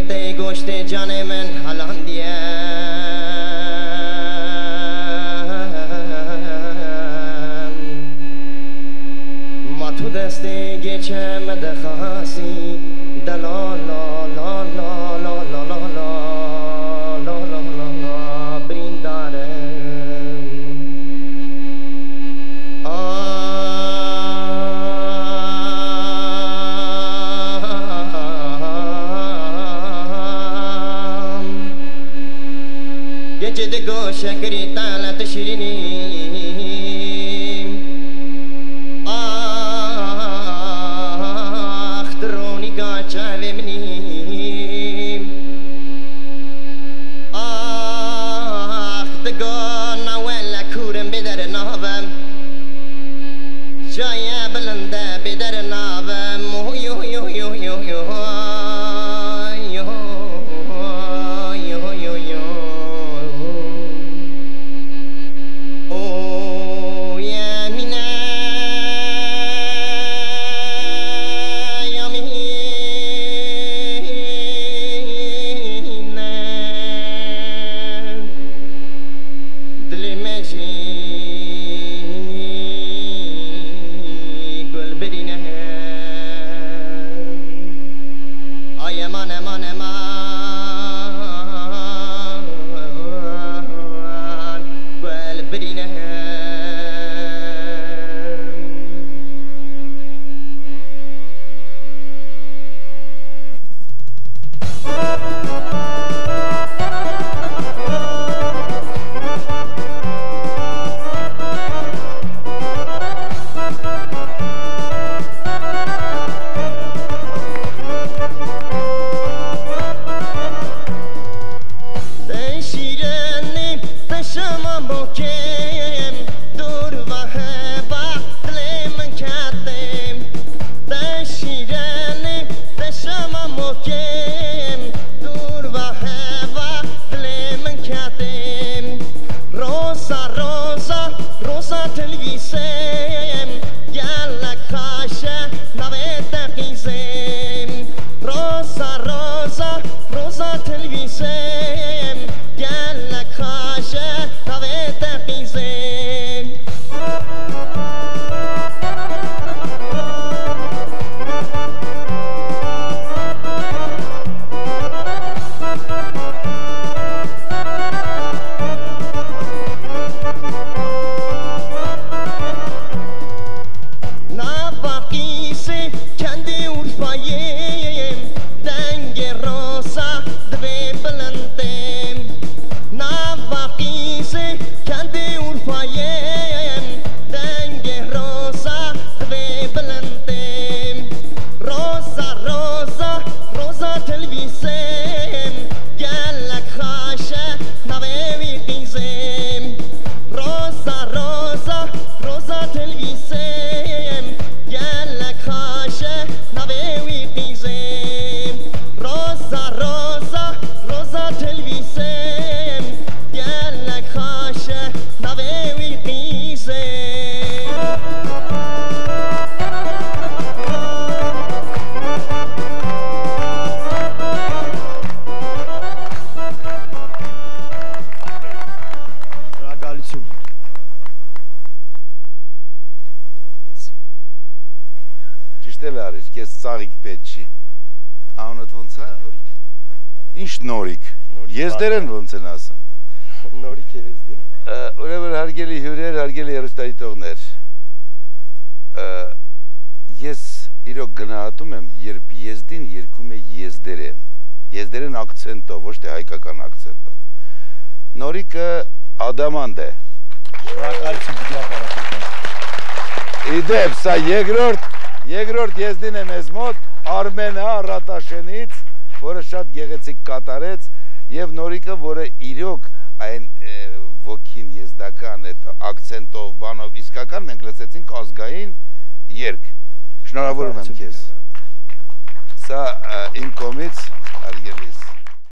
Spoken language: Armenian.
قیقی گشت جان من حلان دیه. ما تو دست گچم دخواستی دلالا. जिद गो शकरी तालत Srini Thank you. care. Շնորհակալություն։ Ճիշտ էլ արիր, քեզ ծաղիկ պետք չի։ Անունդ ոնց է։ Նորիկ։ Ինչ նորիկ։ Նորիկ Եզդերեն ոնց են ասում։ Նորիկ ես Ա, Ուրեմն հարգելի հյուրեր, հարգելի երեստայտողներ։ Ես իրոք գնահատում եմ, երբ եզդին երգում է եզդերեն։ Եզդերեն ակցենտով, ոչ թե հայկական ակցենտով։ Նորիկը ադամանդ է։ Շնորհակալություն դիապարակության։ Իդեպ, սա երկրորդ երկրորդ եզդին է մեզ մոտ Արմենա Ռատաշենից, որը շատ գեղեցիկ կատարեց եւ Նորիկը, որը իրոք այն ոգին եզդական այդ ակցենտով բանով իսկական մենք լսեցինք ազգային երգ։ Շնորհավորում եմ քեզ։ Սա իմ կողմից